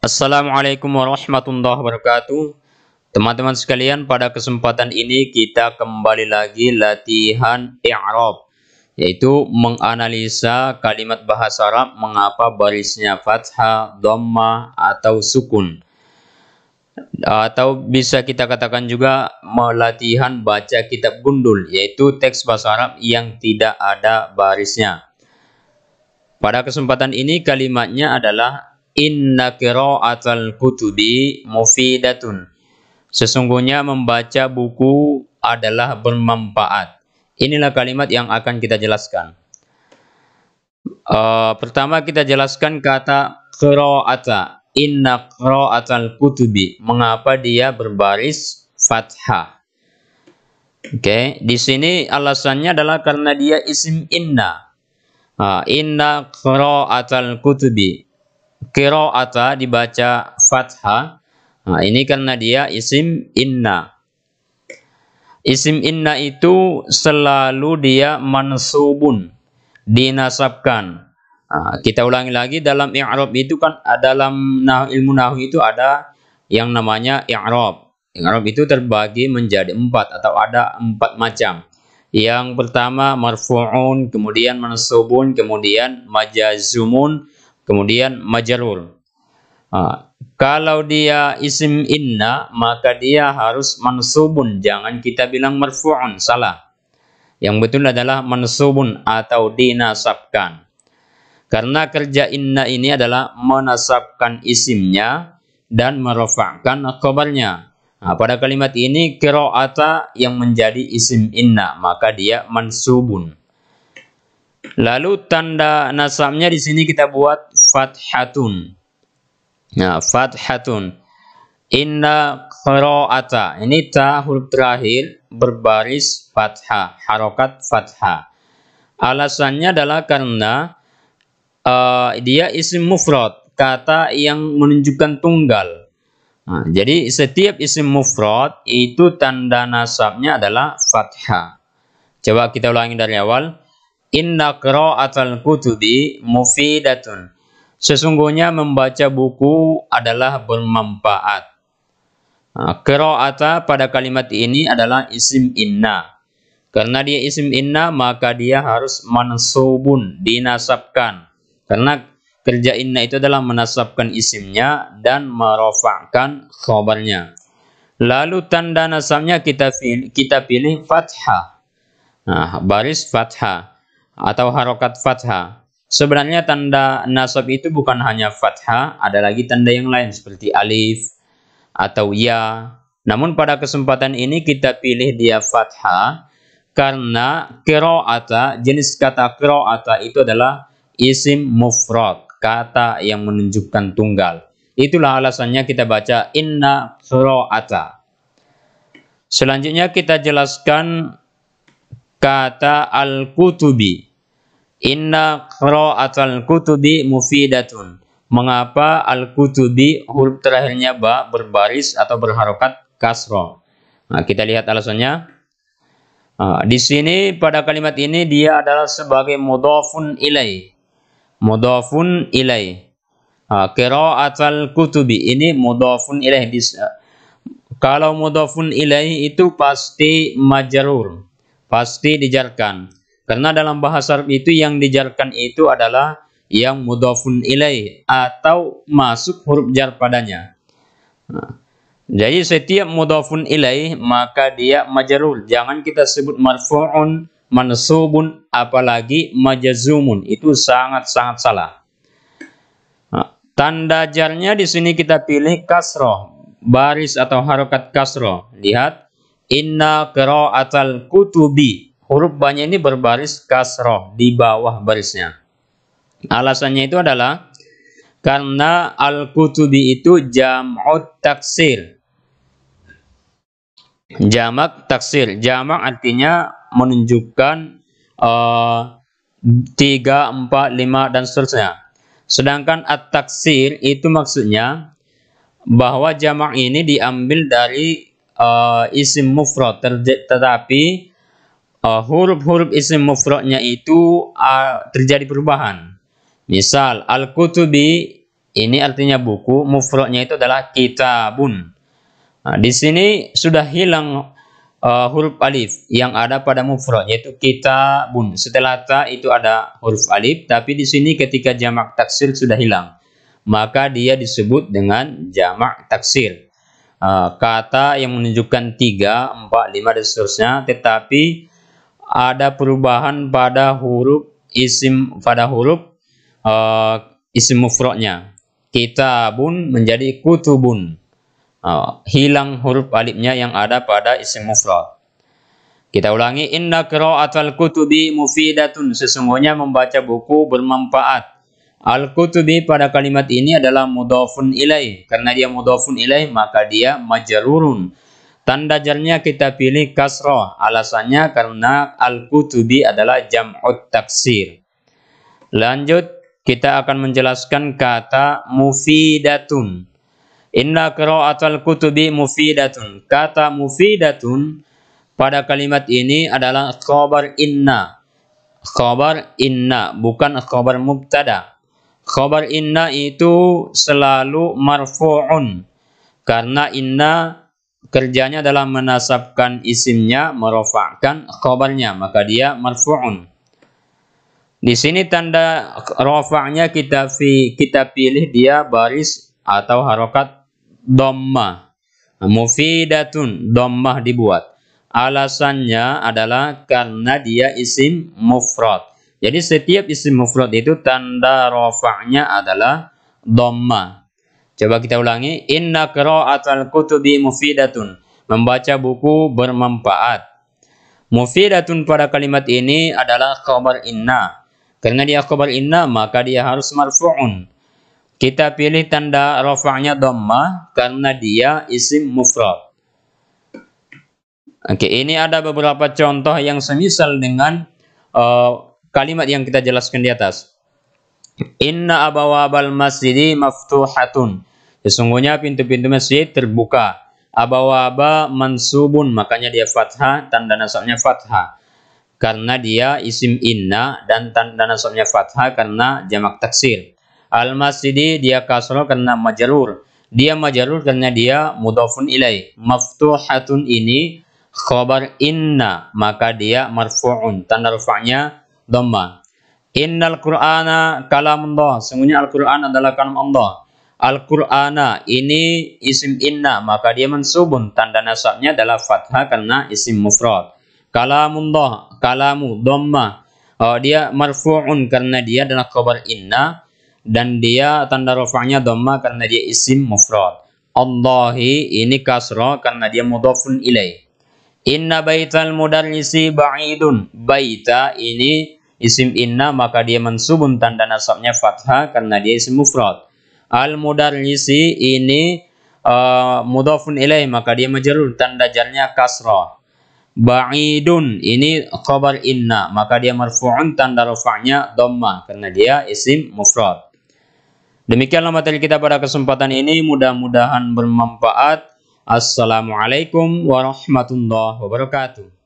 Assalamualaikum warahmatullahi wabarakatuh. Teman-teman sekalian, pada kesempatan ini kita kembali lagi latihan i'rab yaitu menganalisa kalimat bahasa Arab mengapa barisnya fathah, dhamma atau sukun. Atau bisa kita katakan juga melatihan baca kitab gundul yaitu teks bahasa Arab yang tidak ada barisnya. Pada kesempatan ini kalimatnya adalah inna qira'atal kutubi mufidatun Sesungguhnya membaca buku adalah bermanfaat. Inilah kalimat yang akan kita jelaskan. Uh, pertama kita jelaskan kata qira'ata. Inna qira'atal kutubi. Mengapa dia berbaris fathah? Oke, okay. di sini alasannya adalah karena dia isim inna. Uh, inna qira'atal kutubi. Qira'ata dibaca fathah Nah, ini karena dia isim inna. Isim inna itu selalu dia mansubun, dinasabkan. Nah, kita ulangi lagi dalam i'rab itu kan dalam nah, ilmu nahwu itu ada yang namanya i'rab. I'rab itu terbagi menjadi empat atau ada empat macam. Yang pertama marfu'un, kemudian mansubun, kemudian majazumun, kemudian majarur. Nah, kalau dia isim inna, maka dia harus mansubun. Jangan kita bilang marfu'un, salah. Yang betul adalah mansubun atau dinasabkan. Karena kerja inna ini adalah menasabkan isimnya dan merofakkan kabarnya. Nah, pada kalimat ini kiro'ata yang menjadi isim inna, maka dia mansubun. Lalu tanda nasabnya di sini kita buat fathatun. Nah, fathatun. Inna qira'ata. Ini ta huruf terakhir berbaris fathah, harokat fathah. Alasannya adalah karena uh, dia isim mufrad, kata yang menunjukkan tunggal. Nah, jadi setiap isim mufrad itu tanda nasabnya adalah fathah. Coba kita ulangi dari awal. Inna qira'atal kutubi mufidatun. Sesungguhnya membaca buku adalah bermanfaat. Qira'ata pada kalimat ini adalah isim inna. Karena dia isim inna maka dia harus mansubun, dinasabkan. Karena kerja inna itu adalah menasabkan isimnya dan merofakkan khobarnya. Lalu tanda nasabnya kita pilih, kita pilih fathah. Nah, baris fathah atau harokat fathah. Sebenarnya tanda nasab itu bukan hanya fathah, ada lagi tanda yang lain seperti alif atau ya. Namun pada kesempatan ini kita pilih dia fathah karena qira'ata, jenis kata qira'ata itu adalah isim mufrad, kata yang menunjukkan tunggal. Itulah alasannya kita baca inna qira'ata. Selanjutnya kita jelaskan kata al-kutubi. Inna qira'atal kutubi mufidatun. Mengapa al-kutubi huruf terakhirnya ba berbaris atau berharokat kasro? Nah, kita lihat alasannya. Nah, di sini pada kalimat ini dia adalah sebagai mudhafun ilai. Mudhafun ilai. Nah, qira'atal kutubi ini mudhafun ilai. Kalau mudhafun ilai itu pasti majarur. Pasti dijarkan. Karena dalam bahasa Arab itu yang dijarkan itu adalah yang mudhafun ilaih atau masuk huruf jar padanya. Nah, jadi setiap mudhafun ilaih maka dia majarul. Jangan kita sebut marfu'un, mansubun, apalagi majazumun. Itu sangat-sangat salah. Nah, tanda jarnya di sini kita pilih kasroh, baris atau harokat kasroh. Lihat, inna qira'atal kutubi huruf banyak ini berbaris kasroh di bawah barisnya. Alasannya itu adalah karena al-kutubi itu jam'ut taksir. Jamak taksir. Jamak artinya menunjukkan uh, 3, 4, 5, dan seterusnya. Sedangkan at-taksir itu maksudnya bahwa jamak ini diambil dari uh, isim mufrad tetapi uh, huruf-huruf isim mufradnya itu uh, terjadi perubahan. Misal al-kutubi ini artinya buku, mufradnya itu adalah kitabun. Nah, di sini sudah hilang uh, huruf alif yang ada pada mufrad yaitu kitabun. Setelah ta itu ada huruf alif, tapi di sini ketika jamak taksir sudah hilang, maka dia disebut dengan jamak taksir. Uh, kata yang menunjukkan tiga, empat, lima dan seterusnya, tetapi ada perubahan pada huruf isim pada huruf uh, isim mufradnya kitabun menjadi kutubun. Uh, hilang huruf alifnya yang ada pada isim mufrad. Kita ulangi inna qira'atal kutubi mufidatun sesungguhnya membaca buku bermanfaat. Al kutubi pada kalimat ini adalah mudhafun ilaih. Karena dia mudhafun ilaih maka dia majrurun. Tanda jarnya kita pilih kasroh. Alasannya karena al kutubi adalah jam'ut taksir. Lanjut kita akan menjelaskan kata mufidatun. Inna qira'atul kutubi mufidatun. Kata mufidatun pada kalimat ini adalah khabar inna. Khabar inna bukan khabar mubtada. Khabar inna itu selalu marfu'un. Karena inna kerjanya adalah menasabkan isimnya, merofakkan khabarnya. Maka dia marfu'un. Di sini tanda rofaknya kita fi, kita pilih dia baris atau harokat domma. Mufidatun dommah dibuat. Alasannya adalah karena dia isim mufrad. Jadi setiap isim mufrad itu tanda rofaknya adalah domma. Coba kita ulangi. Inna qira'atal kutubi mufidatun. Membaca buku bermanfaat. Mufidatun pada kalimat ini adalah khabar inna karena dia khabar inna maka dia harus marfu'un. Kita pilih tanda rafa'nya dhamma karena dia isim mufrad. Oke, ini ada beberapa contoh yang semisal dengan uh, kalimat yang kita jelaskan di atas. Inna abawabal masjidi maftuhatun. Sesungguhnya pintu-pintu masjid terbuka. Abawaba mansubun, makanya dia fathah, tanda nasabnya fathah karena dia isim inna dan tanda nasabnya fathah karena jamak taksir. Al-masjidi dia kasroh karena majarur. Dia majarur karena dia mudhafun ilai. Maftuhatun ini khabar inna maka dia marfu'un tanda rafa'nya dhamma. Innal Qur'ana kalamullah. Sungguhnya Al-Qur'an adalah kalam Allah. Al-Qur'ana ini isim inna maka dia mansubun tanda nasabnya adalah fathah karena isim mufrad. Kalamullah, kalamu, dhamma. Oh, dia marfu'un karena dia adalah khabar inna dan dia tanda rafa'nya dhamma karena dia isim mufrad. Allahi ini kasra karena dia mudhafun ilaih. Inna baital mudarrisi ba'idun. Baita ini isim inna maka dia mansubun tanda nasabnya fathah karena dia isim mufrad. Al mudarrisi ini uh, mudhafun ilaih maka dia majrur tanda jarnya kasrah. Ba'idun ini khabar inna maka dia marfu'un tanda rafa'nya dhamma karena dia isim mufrad. Demikianlah materi kita pada kesempatan ini mudah-mudahan bermanfaat. Assalamualaikum warahmatullahi wabarakatuh.